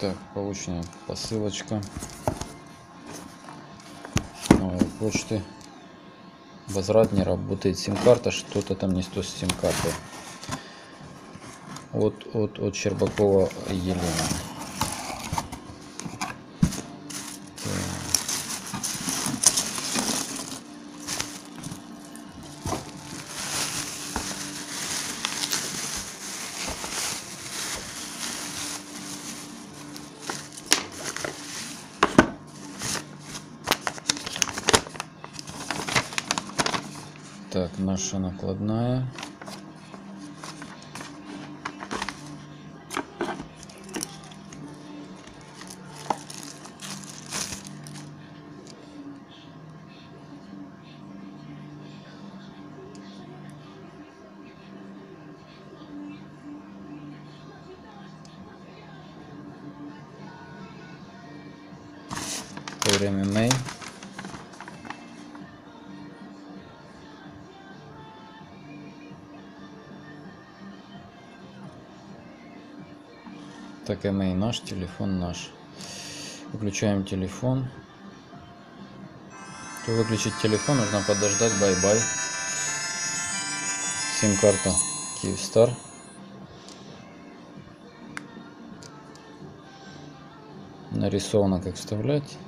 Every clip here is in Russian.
Так, получена посылочка новой почты. Возврат не работает сим-карта, что-то там не то с сим-картой. От, от, от Щербакова Елена. Так, наша накладная. Время Мэй. Так, email наш, телефон наш. Выключаем телефон. Чтобы выключить телефон, нужно подождать bye-bye. Сим-карта Kyivstar. Нарисовано как вставлять.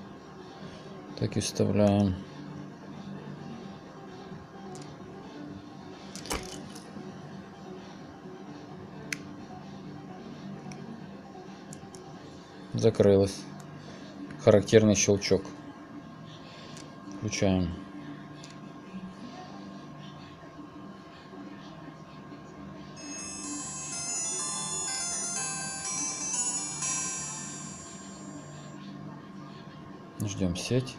Так и вставляем. Закрылась. Характерный щелчок. Включаем. Ждем сеть.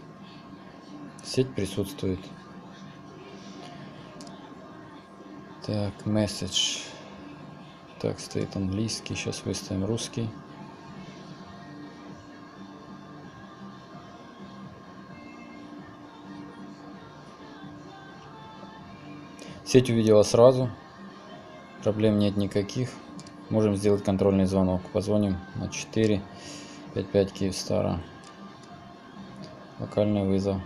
Сеть присутствует. Так, месседж. Так, стоит английский. Сейчас выставим русский. Сеть увидела сразу. Проблем нет никаких. Можем сделать контрольный звонок. Позвоним на 4 55 Киевстара. Локальный вызов.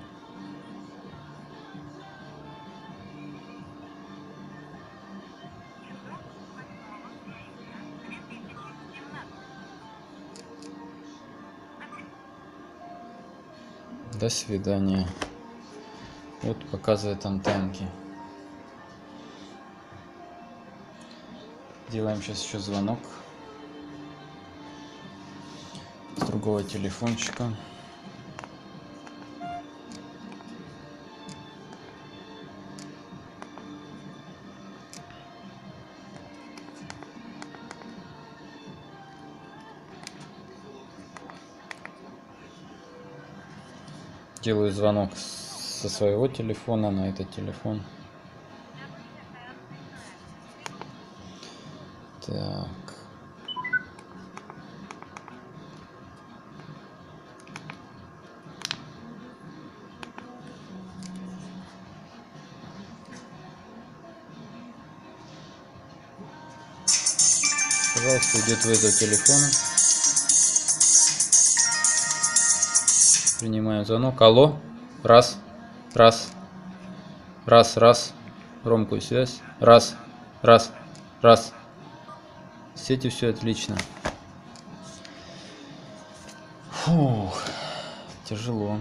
До свидания. Вот показывает антенки. Делаем сейчас еще звонок с другого телефончика. Делаю звонок со своего телефона на этот телефон. Так. Пожалуйста, идет вызов телефона. Принимаем звонок. Алло. Раз. Раз. Раз, раз. Громкую связь. Раз. Раз. Раз сети все отлично. Фух, тяжело.